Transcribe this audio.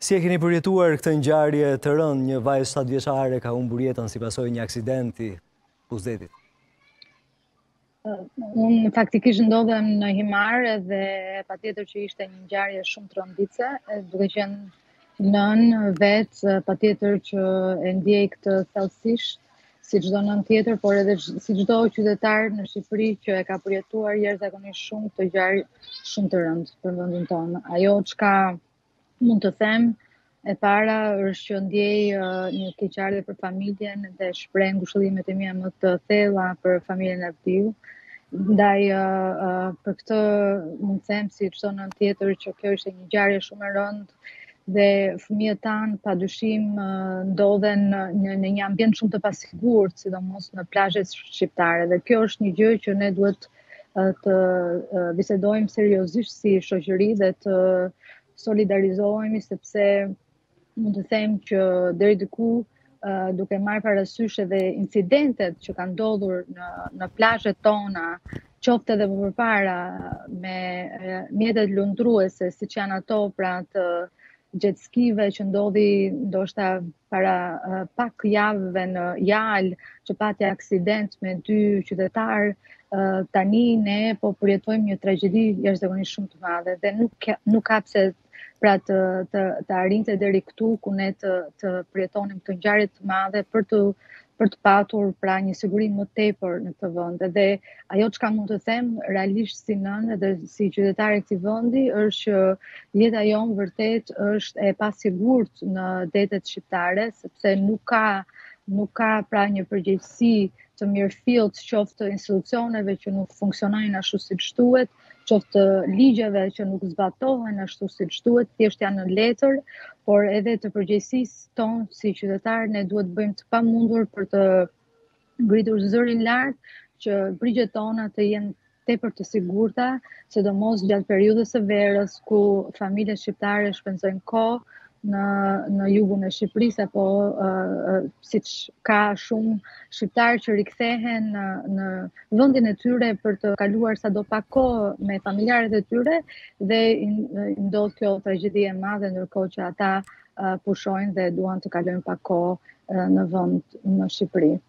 Si e keni përjetuar këtë ngjarje të rëndë, një vajzë shtatë vjeçare ka humbur jetën si pasojë e një aksidenti buzë detit? Unë faktikisht ndodhem në Himarë dhe patjetër që ishte një ngjarje shumë tronditëse, duke qenë nënë vetë patjetër që e ndjej këtë thellësisht si çdo nënë tjetër, por edhe si çdo qytetar në Shqipëri që e ka përjetuar jashtëzakonisht shumë këtë ngjarje shumë të rëndë për vendin tonë. Ajo çka Mund të them e para është që ndjej një keqardhje për familjen dhe shpreh ngushëllimet e mia më të thella për familjen Avdiu. Ndaj për këtë mund të them si çdo nënë tjetër që kjo ishte një ngjarje shumë e rëndë dhe fëmijët tanë pa dyshim ndodhen në, në një ambient shumë të pasigurt, sidomos në plazhet shqiptare dhe kjo është një gjë që ne duhet të bisedojmë seriozisht si shoqëri dhe të solidarizohemi sepse mund të them që deri diku duke marrë parasysh edhe incidentet që kanë ndodhur në në plazhet tona, qoftë edhe më përpara me mjetet lundruese siç janë ato pra të jet skive që ndodhi ndoshta para pak javëve në Jalë, që pati aksident me dy qytetarë, tani ne po përjetojmë një tragjedi jashtëzakonisht shumë të madhe dhe nuk nuk ka pse pra të të të arrinte deri këtu ku ne të të përjetonim këtë ngjarje të madhe për të për të patur pra një siguri më tepër në këtë vend. Dhe ajo çka mund të them realisht si nënë dhe si qytetare e këtij vendi është që jeta jonë vërtet është e pasigurt në detet shqiptare sepse nuk ka nuk ka pra një përgjegjësi të mirëfilltë qoftë të institucioneve që nuk funksionojnë ashtu siç duhet, qoftë ligjeve që nuk zbatohen ashtu siç duhet, thjesht janë në letër, por edhe të përgjegjësisë tonë si qytetarë ne duhet të bëjmë të pamundur për të ngritur zërin lart që brigjet tona të jenë tepër të sigurta, sidomos gjatë periudhës së verës, ku familjet shqiptare shpenzojnë kohë, në në jugun e Shqipërisë apo siç ka shumë shqiptarë që rikthehen në në vendin e tyre për të kaluar sado pak kohë me familjarët e tyre dhe ndodh kjo tragjedi e madhe ndërkohë që ata pushojnë dhe duan të kalojnë pak kohë në vend në Shqipëri. Pra,